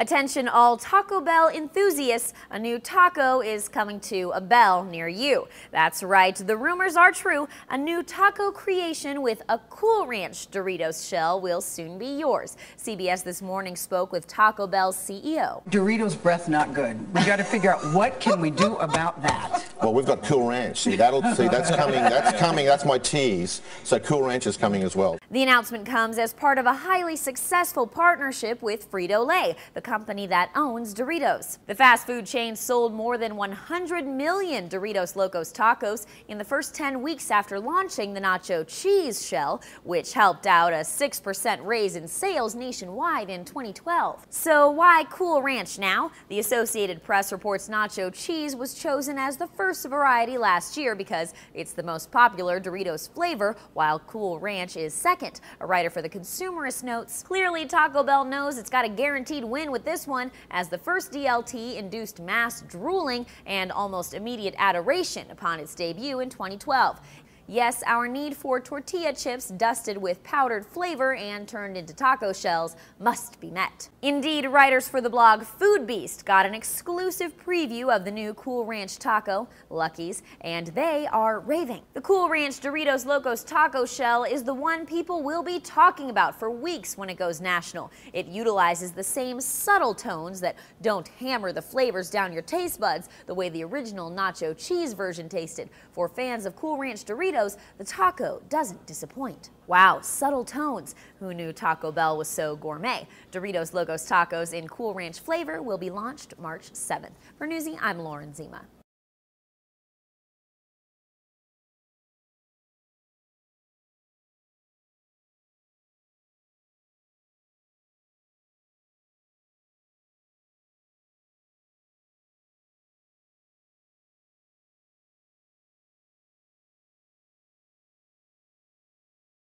Attention all Taco Bell enthusiasts, a new taco is coming to a bell near you. That's right, the rumors are true. A new taco creation with a Cool Ranch Doritos shell will soon be yours. CBS This Morning spoke with Taco Bell's CEO. Doritos breath not good. We got to figure out what can we do about that. Well, we've got Cool Ranch. See, that'll see that's coming. That's coming. That's my tease. So Cool Ranch is coming as well. The announcement comes as part of a highly successful partnership with Frito-Lay, the company that owns Doritos. The fast food chain sold more than 100 million Doritos Locos Tacos in the first 10 weeks after launching the nacho cheese shell, which helped out a 6% raise in sales nationwide in 2012. So why Cool Ranch now? The Associated Press reports nacho cheese was chosen as the first variety last year because it's the most popular Doritos flavor, while Cool Ranch is second. A writer for The Consumerist notes, clearly Taco Bell knows it's got a guaranteed win with this one, as the first DLT induced mass drooling and almost immediate adoration upon its debut in 2012. Yes, our need for tortilla chips dusted with powdered flavor and turned into taco shells must be met. Indeed, writers for the blog Foodbeast got an exclusive preview of the new Cool Ranch Taco, Lucky's, and they are raving. The Cool Ranch Doritos Locos Taco Shell is the one people will be talking about for weeks when it goes national. It utilizes the same subtle tones that don't hammer the flavors down your taste buds the way the original nacho cheese version tasted. For fans of Cool Ranch Doritos, Doritos, the taco doesn't disappoint. Wow, subtle tones. Who knew Taco Bell was so gourmet? Doritos Locos Tacos in Cool Ranch flavor will be launched March 7th. For Newsy, I'm Lauren Zima.